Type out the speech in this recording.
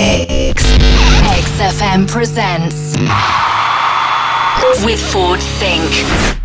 X. XFM presents with Ford Sync.